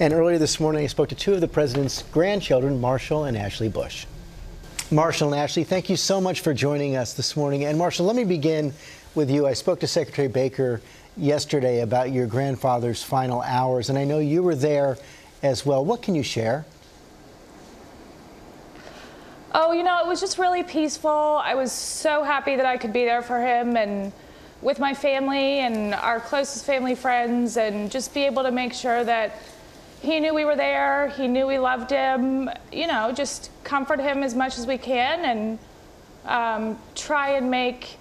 And earlier this morning, I spoke to two of the president's grandchildren, Marshall and Ashley Bush. Marshall and Ashley, thank you so much for joining us this morning. And Marshall, let me begin with you. I spoke to Secretary Baker yesterday about your grandfather's final hours, and I know you were there as well. What can you share? Oh, you know, it was just really peaceful. I was so happy that I could be there for him and with my family and our closest family friends and just be able to make sure that he knew we were there. He knew we loved him. You know, just comfort him as much as we can and um, try and make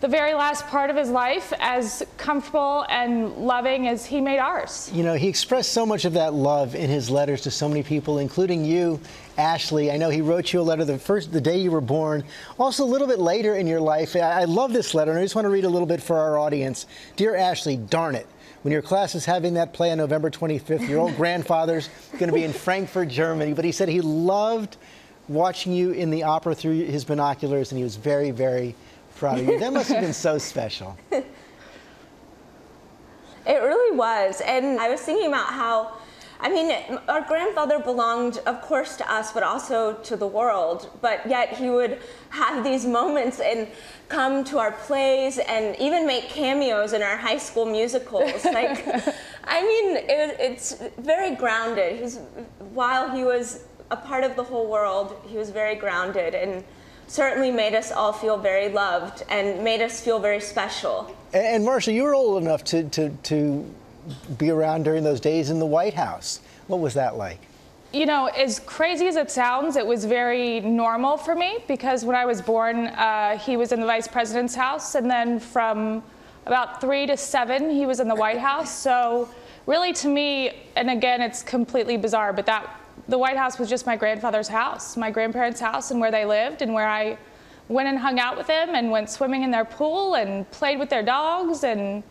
the very last part of his life as comfortable and loving as he made ours. You know, he expressed so much of that love in his letters to so many people, including you, Ashley. I know he wrote you a letter the first the day you were born, also a little bit later in your life. I, I love this letter, and I just want to read a little bit for our audience. Dear Ashley, darn it. When your class is having that play on November 25th, your old grandfather's going to be in Frankfurt, Germany. But he said he loved watching you in the opera through his binoculars, and he was very, very proud of you. That must have been so special. It really was. And I was thinking about how, I mean, our grandfather belonged, of course, to us, but also to the world. But yet he would have these moments and come to our plays and even make cameos in our high school musicals. Like, I mean, it, it's very grounded. He's, while he was a part of the whole world, he was very grounded. And certainly made us all feel very loved and made us feel very special. And, and Marshall, you were old enough to, to, to be around during those days in the White House. What was that like? You know, as crazy as it sounds, it was very normal for me because when I was born, uh, he was in the vice president's house, and then from about three to seven, he was in the White House. So, really, to me, and again, it's completely bizarre, but that the White House was just my grandfather's house, my grandparents' house, and where they lived, and where I went and hung out with them and went swimming in their pool and played with their dogs, and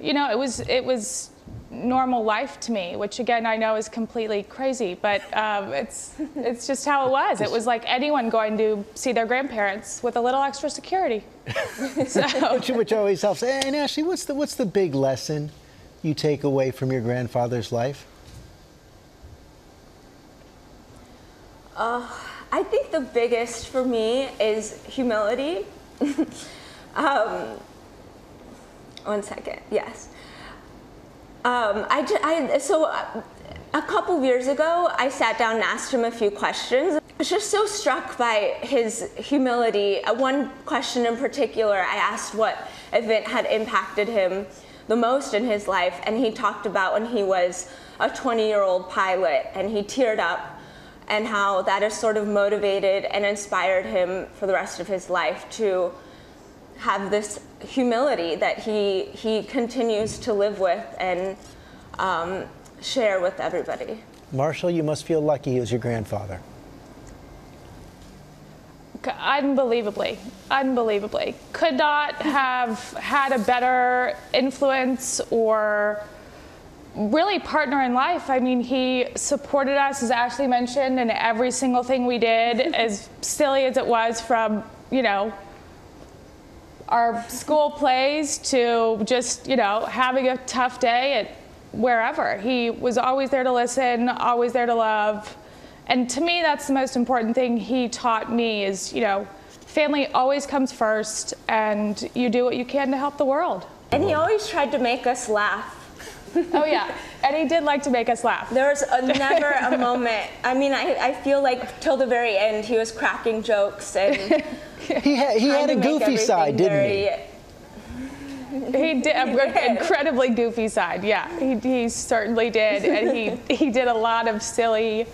you know, it was it was normal life to me, which again I know is completely crazy, but um, it's it's just how it was. It was like anyone going to see their grandparents with a little extra security. so. which, which always helps. And Ashley, what's the what's the big lesson you take away from your grandfather's life? Uh, I think the biggest for me is humility. um, one second, yes. Um, I, I, so uh, a couple of years ago, I sat down and asked him a few questions. I was just so struck by his humility. Uh, one question in particular, I asked what event had impacted him the most in his life, and he talked about when he was a 20 year old pilot and he teared up and how that has sort of motivated and inspired him for the rest of his life to have this humility that he he continues to live with and um, share with everybody. Marshall, you must feel lucky he was your grandfather. Unbelievably, unbelievably. Could not have had a better influence or really partner in life. I mean, he supported us, as Ashley mentioned, in every single thing we did, as silly as it was from, you know, our school plays to just, you know, having a tough day at wherever. He was always there to listen, always there to love. And to me, that's the most important thing he taught me is, you know, family always comes first and you do what you can to help the world. And he always tried to make us laugh oh yeah, and he did like to make us laugh. There was a, never a moment. I mean, I, I feel like till the very end he was cracking jokes and he had, he had a goofy side, didn't he? He did an incredibly goofy side. Yeah, he, he certainly did, and he he did a lot of silly,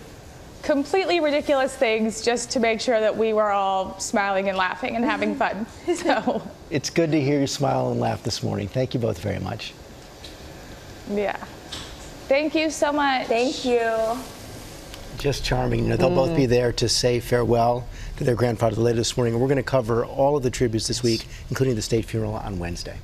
completely ridiculous things just to make sure that we were all smiling and laughing and having fun. So it's good to hear you smile and laugh this morning. Thank you both very much. Yeah. Thank you so much. Thank you. Just charming. You know, they'll mm. both be there to say farewell to their grandfather later this morning. We're going to cover all of the tributes this week, including the state funeral on Wednesday.